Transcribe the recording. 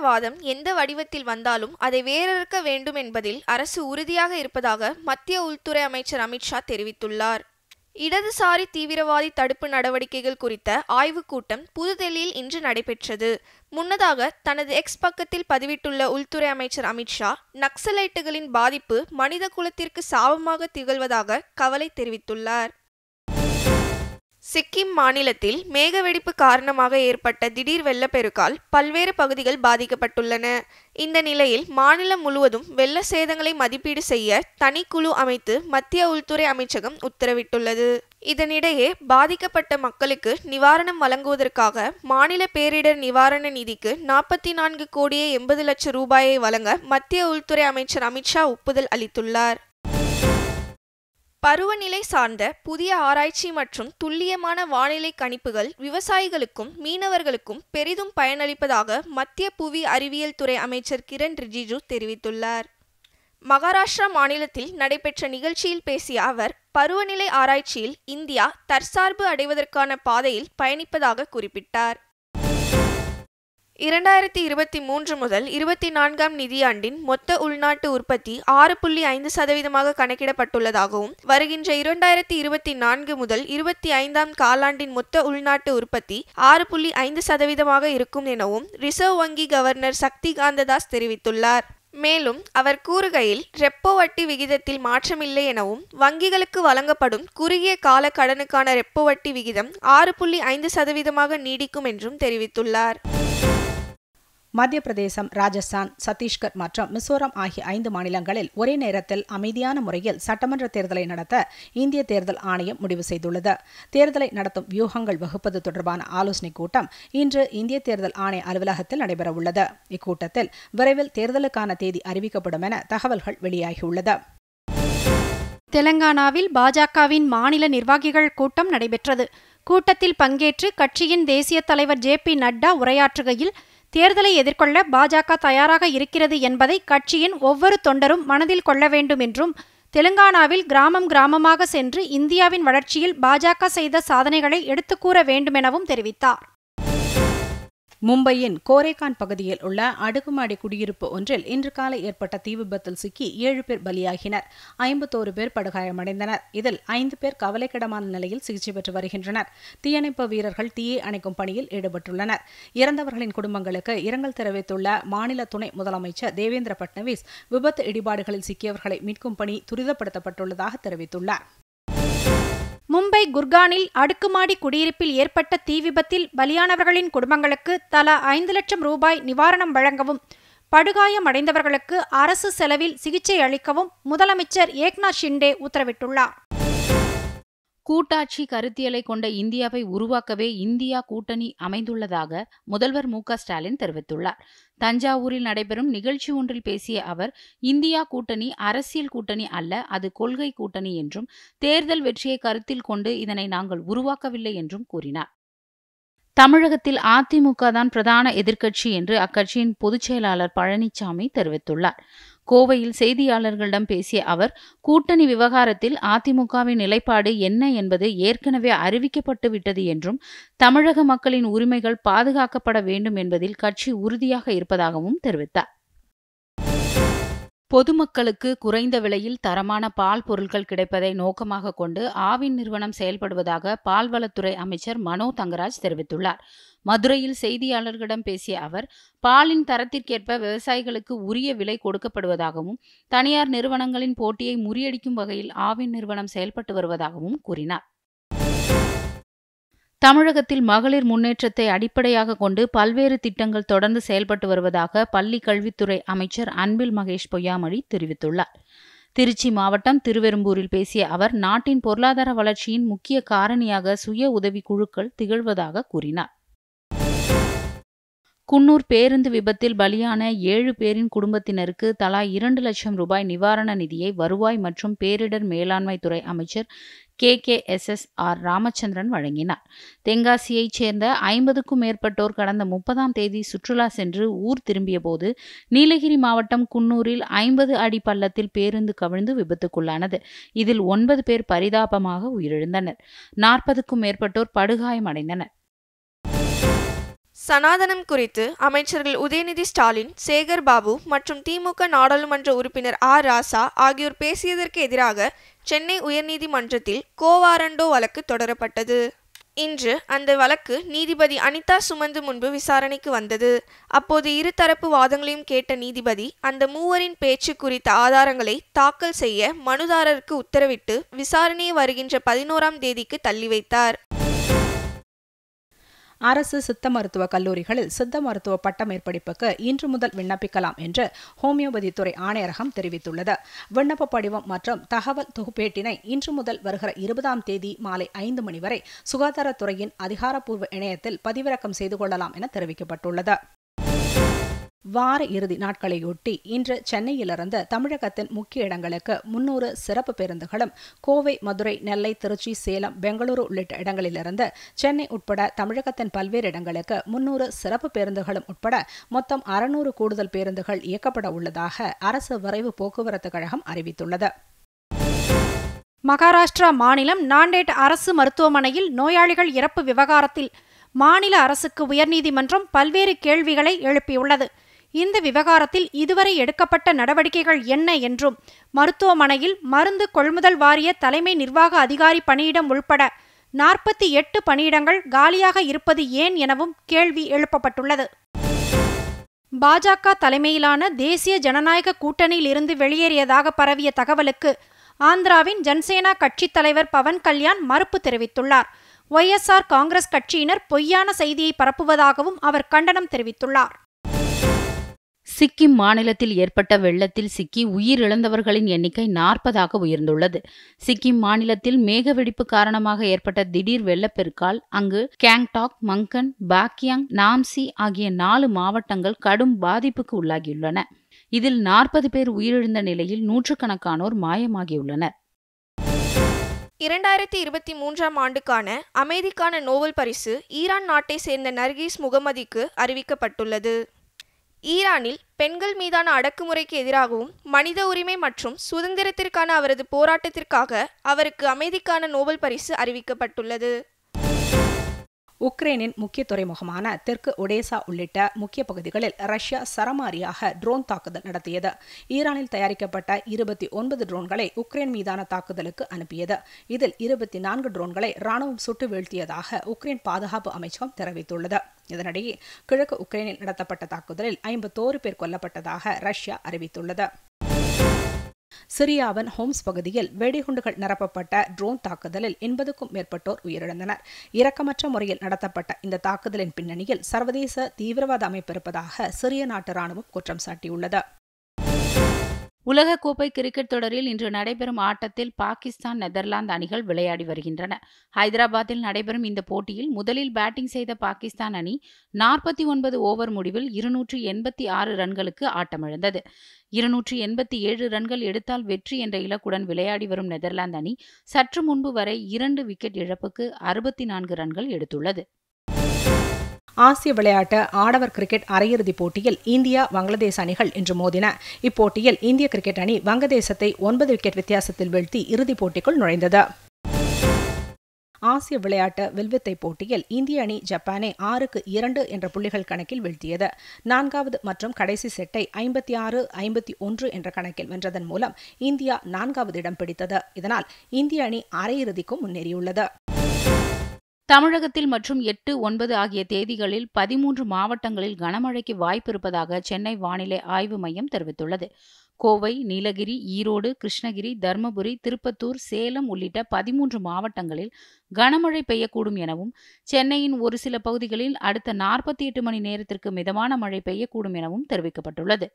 தீவிரவாதம் எந்த வடிவத்தில் வந்தாலும் அதை வேறறுக்க வேண்டும் என்பதில் அரசு உறுதியாக இருப்பதாக மத்திய உள்துறை அமைச்சர் அமித்ஷா தெரிவித்துள்ளார். இடதுசாரி தீவிரவாதி தடுப்பு நடவடிக்கைகள் குறித்த ஆய்வுக் கூட்டம் புதுதில்லியில் இன்று நடைபெற்றது. முன்னதாக தனது எக்ஸ் பக்கத்தில் பதிவிட்டுள்ள உள்துறை அமைச்சர் அமித்ஷா நக்சலைட்டுகளின் பாதிப்பு மனித குலத்திற்கு சாபமாக திகழ்வதாக கவலை தெரிவித்துள்ளார். சிக்கிம் மாநிலத்தில் மேகவெடிப்பு காரணமாக ஏற்பட்ட திடீர் வெள்ளப்பெருக்கால் பல்வேறு பகுதிகள் பாதிக்கப்பட்டுள்ளன. இந்த நிலையில் மாநிலம் முழுவதும் வெள்ள சேதங்களை மதிப்பீடு செய்ய தனிக்குழு அமைத்து மத்திய உள்துறை அமைச்சகம் உத்தரவிட்டுள்ளது. இதனிடையே பாதிக்கப்பட்ட மக்களுக்கு நிவாரணம் வழங்குவதற்காக மாநில பேரிடர் நிவாரண நிதிக்கு நாற்பத்தி நான்கு கோடியே எண்பது லட்சம் ரூபாயை வழங்க மத்திய உள்துறை அமைச்சர் அமித்ஷா ஒப்புதல் அளித்துள்ளார். பருவநிலை சார்ந்த புதிய ஆராய்ச்சி மற்றும் துல்லியமான வானிலை கணிப்புகள் விவசாயிகளுக்கும் மீனவர்களுக்கும் பெரிதும் பயனளிப்பதாக மத்திய புவி அறிவியல் துறை அமைச்சர் கிரண் ரிஜிஜு தெரிவித்துள்ளார். மகாராஷ்டிரா மாநிலத்தில் நடைபெற்ற நிகழ்ச்சியில் பேசிய அவர் பருவநிலை ஆராய்ச்சியில் இந்தியா தற்சார்பு அடைவதற்கான பாதையில் பயணிப்பதாக குறிப்பிட்டார். இரண்டாயிரத்தி இருபத்தி மூன்று முதல் இருபத்தி நான்காம் நிதியாண்டின் மொத்த உள்நாட்டு உற்பத்தி ஆறு புள்ளி ஐந்து சதவீதமாக கணக்கிடப்பட்டுள்ளதாகவும் வருகின்ற இரண்டாயிரத்தி இருபத்தி நான்கு முதல் இருபத்தி ஐந்தாம் காலாண்டின் மொத்த உள்நாட்டு உற்பத்தி ஆறு புள்ளி ஐந்து சதவீதமாக இருக்கும் எனவும் ரிசர்வ் வங்கி கவர்னர் சக்தி காந்ததாஸ் தெரிவித்துள்ளார். மேலும் அவர் கூறுகையில் ரெப்போ வட்டி விகிதத்தில் மாற்றமில்லை எனவும் வங்கிகளுக்கு வழங்கப்படும் குறுகிய கால கடனுக்கான ரெப்போ வட்டி விகிதம் ஆறு புள்ளி ஐந்து சதவீதமாக நீடிக்கும் என்றும் தெரிவித்துள்ளார். மத்திய பிரதேசம் ராஜஸ்தான் சத்தீஸ்கர் மற்றும் மிசோரம் ஆகிய ஐந்து மாநிலங்களில் ஒரே நேரத்தில் அமைதியான முறையில் சட்டமன்ற தேர்தலை நடத்த இந்திய தேர்தல் ஆணையம் முடிவு செய்துள்ளது. தேர்தலை நடத்தும் வியூகங்கள் வகுப்பது தொடர்பான ஆலோசனைக் கூட்டம் இன்று இந்திய தேர்தல் ஆணைய அலுவலகத்தில் நடைபெறவுள்ளது. இக்கூட்டத்தில் விரைவில் தேர்தலுக்கான தேதி அறிவிக்கப்படும் என தகவல்கள் வெளியாகியுள்ளது. தெலங்கானாவில் பாஜகவின் மாநில நிர்வாகிகள் கூட்டம் நடைபெற்றது. கூட்டத்தில் பங்கேற்று கட்சியின் தேசிய தலைவர் ஜே பி நட்டா உரையாற்றுகையில் தேர்தலை எதிர்கொள்ள பாஜக தயாராக இருக்கிறது என்பதை கட்சியின் ஒவ்வொரு தொண்டரும் மனதில் கொள்ள வேண்டும் என்றும் தெலுங்கானாவில் கிராமம் கிராமமாக சென்று இந்தியாவின் வளர்ச்சியில் பாஜக செய்த சாதனைகளை எடுத்துக்கூற வேண்டுமெனவும் தெரிவித்தார். மும்பையின் கோரேகான் பகுதியில் உள்ள அடுக்குமாடி குடியிருப்பு ஒன்றில் இன்று காலை ஏற்பட்ட தீ விபத்தில் சிக்கி ஏழு பேர் பலியாகினர். ஐம்பத்தோரு பேர் படுகாயமடைந்தனர். இதில் ஐந்து பேர் கவலைக்கிடமான நிலையில் சிகிச்சை பெற்று வருகின்றனர். தீயணைப்பு வீரர்கள் தீயை அணைக்கும் பணியில் ஈடுபட்டுள்ளனர். இறந்தவர்களின் குடும்பங்களுக்கு இரங்கல் தெரிவித்துள்ள மாநில துணை முதலமைச்சர் தேவேந்திர பட்னவிஸ் விபத்து இடிபாடுகளில் சிக்கியவர்களை மீட்கும் பணி துரிதப்படுத்தப்பட்டுள்ளதாக தெரிவித்துள்ளார். மும்பை குர்கானில் அடுக்குமாடி குடியிருப்பில் ஏற்பட்ட தீ விபத்தில் பலியானவர்களின் குடும்பங்களுக்கு தலா ஐந்து லட்சம் ரூபாய் நிவாரணம் வழங்கவும் படுகாயமடைந்தவர்களுக்கு அரசு செலவில் சிகிச்சை அளிக்கவும் முதலமைச்சர் ஏக்நாத் ஷிண்டே உத்தரவிட்டுள்ளார். கூட்டாட்சி கருத்தியலை கொண்ட இந்தியாவை உருவாக்கவே இந்தியா கூட்டணி அமைந்துள்ளதாக முதல்வர் மு ஸ்டாலின் தெரிவித்துள்ளார். தஞ்சாவூரில் நடைபெறும் நிகழ்ச்சி ஒன்றில் பேசிய அவர் இந்தியா கூட்டணி அரசியல் கூட்டணி அல்ல அது கொள்கை கூட்டணி என்றும் தேர்தல் வெற்றியை கருத்தில் கொண்டு இதனை நாங்கள் உருவாக்கவில்லை என்றும் கூறினார். தமிழகத்தில் அதிமுக தான் பிரதான எதிர்க்கட்சி என்று அக்கட்சியின் பொதுச் செயலாளர் பழனிசாமி தெரிவித்துள்ளார். கோவையில் செய்தியாளர்களிடம் பேசிய அவர் கூட்டணி விவகாரத்தில் அதிமுகவின் நிலைப்பாடு என்ன என்பது ஏற்கனவே அறிவிக்கப்பட்டு விட்டது என்றும் தமிழக மக்களின் உரிமைகள் பாதுகாக்கப்பட வேண்டும் என்பதில் கட்சி உறுதியாக இருப்பதாகவும் தெரிவித்தார். பொதுமக்களுக்கு குறைந்த விலையில் தரமான பால் பொருட்கள் கிடைப்பதை நோக்கமாக கொண்டு ஆவின் நிறுவனம் செயல்படுவதாக பால்வளத்துறை அமைச்சர் மனோ தங்கராஜ் தெரிவித்துள்ளார். மதுரையில் செய்தியாளர்களிடம் பேசிய அவர் பாலின் தரத்திற்கேற்ப விவசாயிகளுக்கு உரிய விலை கொடுக்கப்படுவதாகவும் தனியார் நிறுவனங்களின் போட்டியை முறியடிக்கும் வகையில் ஆவின் நிறுவனம் செயல்பட்டு வருவதாகவும் கூறினார். தமிழகத்தில் மகளிர் முன்னேற்றத்தை அடிப்படையாக கொண்டு பல்வேறு திட்டங்கள் தொடர்ந்து செயல்பட்டு வருவதாக பள்ளி கல்வித்துறை அமைச்சர் அன்பில் மகேஷ் பொய்யாமொழி தெரிவித்துள்ளார். திருச்சி மாவட்டம் திருவெரும்பூரில் பேசிய அவர் நாட்டின் பொருளாதார வளர்ச்சியின் முக்கிய காரணியாக சுய உதவி குழுக்கள் திகழ்வதாக கூறினார். குன்னூர் பேருந்து விபத்தில் பலியான ஏழு பேரின் குடும்பத்தினருக்கு தலா இரண்டு லட்சம் ரூபாய் நிவாரண நிதியை வருவாய் மற்றும் பேரிடர் மேலாண்மை துறை அமைச்சர் K K S S R Ramachandran வழங்கினார். தென்காசியைச் சேர்ந்த ஐம்பதுக்கும் மேற்பட்டோர் கடந்த முப்பதாம் தேதி சுற்றுலா சென்று ஊர் திரும்பியபோது நீலகிரி மாவட்டம் குன்னூரில் ஐம்பது அடி பள்ளத்தில் பேருந்து கவிழ்ந்து விபத்துக்குள்ளானது. இதில் ஒன்பது பேர் பரிதாபமாக உயிரிழந்தனர். நாற்பதுக்கும் மேற்பட்டோர் படுகாயமடைந்தனர். சனாதனம் குறித்து அமைச்சர்கள் உதயநிதி ஸ்டாலின் சேகர் பாபு மற்றும் திமுக நாடாளுமன்ற உறுப்பினர் ஆர் ராசா ஆகியோர் பேசியதற்கு எதிராக சென்னை உயர்நீதிமன்றத்தில் கோவாரண்டோ வழக்கு தொடரப்பட்டது. இன்று அந்த வழக்கு நீதிபதி அனிதா சுமந்து முன்பு விசாரணைக்கு வந்தது. அப்போது இருதரப்பு வாதங்களையும் கேட்ட நீதிபதி அந்த மூவரின் பேச்சு குறித்த ஆதாரங்களை தாக்கல் செய்ய மனுதாரருக்கு உத்தரவிட்டு விசாரணையை வருகின்ற பதினோராம் தேதிக்கு தள்ளி வைத்தார். அரசு சித்த மருத்துவ கல்லூரிகளில் சித்த மருத்துவ பட்ட மேற்படிப்புக்கு இன்று முதல் விண்ணப்பிக்கலாம் என்று ஹோமியோபதி துறை ஆணையரகம் தெரிவித்துள்ளது. விண்ணப்ப படிவம் மற்றும் தகவல் தொகுப்பேட்டினை இன்று முதல் வருகிற இருபதாம் தேதி மாலை ஐந்து மணி வரை சுகாதாரத்துறையின் அதிகாரப்பூர்வ இணையத்தில் பதிவிறக்கம் செய்து கொள்ளலாம் என தெரிவிக்கப்பட்டுள்ளது. வார இறுதி நாட்களையொட்டி இன்று சென்னையிலிருந்து தமிழகத்தின் முக்கிய இடங்களுக்கு முன்னூறு சிறப்பு பேருந்துகளும் கோவை மதுரை நெல்லை திருச்சி சேலம் பெங்களூரு உள்ளிட்ட இடங்களிலிருந்து சென்னை உட்பட தமிழகத்தின் பல்வேறு இடங்களுக்கு முன்னூறு சிறப்பு பேருந்துகளும் உட்பட மொத்தம் அறுநூறு கூடுதல் பேருந்துகள் இயக்கப்பட உள்ளதாக அரசு விரைவு போக்குவரத்து கழகம் அறிவித்துள்ளது. மகாராஷ்டிரா மாநிலம் நாண்டேட் அரசு மருத்துவமனையில் நோயாளிகள் இறப்பு விவகாரத்தில் மாநில அரசுக்கு உயர்நீதிமன்றம் பல்வேறு கேள்விகளை எழுப்பியுள்ளது. இந்த விவகாரத்தில் இதுவரை எடுக்கப்பட்ட நடவடிக்கைகள் என்ன என்றும் மருத்துவமனையில் மருந்து கொள்முதல் வாரிய தலைமை நிர்வாக அதிகாரி பணியிடம் உள்பட நாற்பத்தி எட்டு பணியிடங்கள் காலியாக இருப்பது ஏன் எனவும் கேள்வி எழுப்பப்பட்டுள்ளது. பாஜக தலைமையிலான தேசிய ஜனநாயக கூட்டணியில் இருந்து வெளியேறியதாக பரவிய தகவலுக்கு ஆந்திராவின் ஜன்சேனா கட்சித் தலைவர் பவன் கல்யாண் மறுப்பு தெரிவித்துள்ளார். ஒய்எஸ்ஆர் காங்கிரஸ் கட்சியினர் பொய்யான செய்தியை பரப்புவதாகவும் அவர் கண்டனம் தெரிவித்துள்ளார். சிக்கிம் மாநிலத்தில் ஏற்பட்ட வெள்ளத்தில் சிக்கி உயிரிழந்தவர்களின் எண்ணிக்கை நாற்பதாக உயர்ந்துள்ளது. சிக்கிம் மாநிலத்தில் மேகவெடிப்பு காரணமாக ஏற்பட்ட திடீர் வெள்ளப்பெருக்கால் அங்கு கேங்டாக் மங்கன் பாக்யாங் நாம்சி ஆகிய நாலு மாவட்டங்கள் கடும் பாதிப்புக்கு உள்ளாகியுள்ளன. இதில் நாற்பது பேர் உயிரிழந்த நிலையில் நூற்றுக்கணக்கானோர் மாயமாகியுள்ளனர். இரண்டாயிரத்தி இருபத்தி மூன்றாம் ஆண்டுக்கான அமைதிக்கான நோவல் பரிசு ஈரான் நாட்டை சேர்ந்த நர்கீஸ் முகமதிக்கு அறிவிக்கப்பட்டுள்ளது. ஈரானில் பெண்கள் மீதான அடக்குமுறைக்கு எதிராகவும் மனித உரிமை மற்றும் சுதந்திரத்திற்கான அவரது போராட்டத்திற்காக அவருக்கு அமைதிக்கான நோபல் பரிசு அறிவிக்கப்பட்டுள்ளது. உக்ரைனின் முக்கிய துறைமுகமான தெற்கு ஒடேசா உள்ளிட்ட முக்கிய பகுதிகளில் ரஷ்யா சரமாரியாக ட்ரோன் தாக்குதல் நடத்தியது. ஈரானில் தயாரிக்கப்பட்ட இருபத்தி ஒன்பது ட்ரோன்களை உக்ரைன் மீதான தாக்குதலுக்கு அனுப்பியது. இதில் இருபத்தி நான்கு ட்ரோன்களை ராணுவம் சுட்டு வீழ்த்தியதாக உக்ரைன் பாதுகாப்பு அமைச்சகம் தெரிவித்துள்ளது. இதனிடையே கிழக்கு உக்ரைனில் நடத்தப்பட்ட தாக்குதலில் ஐம்பத்தோரு பேர் கொல்லப்பட்டதாக ரஷ்யா அறிவித்துள்ளது. சிரியாவின் ஹோம்ஸ் பகுதியில் வெடிகுண்டுகள் நிரப்பப்பட்ட ட்ரோன் தாக்குதலில் எண்பதுக்கும் மேற்பட்டோர் உயிரிழந்தனர். இரக்கமற்ற முறையில் நடத்தப்பட்ட இந்த தாக்குதலின் பின்னணியில் சர்வதேச தீவிரவாத அமைப்பு இருப்பதாக சிரிய நாட்டு ராணுவம் குற்றம் சாட்டியுள்ளது. உலகக்கோப்பை கிரிக்கெட் தொடரில் இன்று நடைபெறும் ஆட்டத்தில் பாகிஸ்தான் நெதர்லாந்து அணிகள் விளையாடி வருகின்றன. ஹைதராபாத்தில் நடைபெறும் இந்த போட்டியில் முதலில் பேட்டிங் செய்த பாகிஸ்தான் அணி நாற்பத்தி ஒன்பது ஓவர் முடிவில் இருநூற்றி எண்பத்தி ஆறு ரன்களுக்கு ஆட்டமிழந்தது. இருநூற்றி எண்பத்தி ஏழு ரன்கள் எடுத்தால் வெற்றி என்ற இலக்குடன் விளையாடி வரும் நெதர்லாந்து அணி சற்று முன்பு வரை இரண்டு விக்கெட் இழப்புக்கு அறுபத்தி நான்கு ரன்கள் எடுத்துள்ளது. ஆசிய விளையாட்டு ஆடவர் கிரிக்கெட் அரையிறுதிப் போட்டியில் இந்தியா வங்களாதேஷ் அணிகள் இன்று மோதின. இப்போட்டியில் இந்திய கிரிக்கெட் அணி வங்கதேசத்தை ஒன்பது விக்கெட் வித்தியாசத்தில் வீழ்த்தி இறுதிப் போட்டிக்குள் நுழைந்தது. ஆசிய விளையாட்டு வில்வித்தை போட்டியில் இந்திய அணி ஜப்பானை ஆறுக்கு இரண்டு என்ற புள்ளிகள் கணக்கில் வீழ்த்தியது. நான்காவது மற்றும் கடைசி செட்டை ஐம்பத்தி ஆறு ஐம்பத்தி ஒன்று என்ற கணக்கில் வென்றதன் மூலம் இந்தியா நான்காவது இடம் பிடித்தது. இதனால் இந்திய அணி அரையிறுதிக்கும் முன்னேறியுள்ளது. தமிழகத்தில் மற்றும் எட்டு ஒன்பது ஆகிய தேதிகளில் பதிமூன்று மாவட்டங்களில் கனமழைக்கு வாய்ப்பு இருப்பதாக சென்னை வானிலை ஆய்வு மையம் தெரிவித்துள்ளது கோவை நீலகிரி ஈரோடு கிருஷ்ணகிரி தருமபுரி திருப்பத்தூர் சேலம் உள்ளிட்ட பதிமூன்று மாவட்டங்களில் கனமழை பெய்யக்கூடும் எனவும் சென்னையின் ஒரு சில பகுதிகளில் அடுத்த நாற்பத்தி எட்டு மணி நேரத்திற்கு மிதமான மழை பெய்யக்கூடும் எனவும் தெரிவிக்கப்பட்டுள்ளது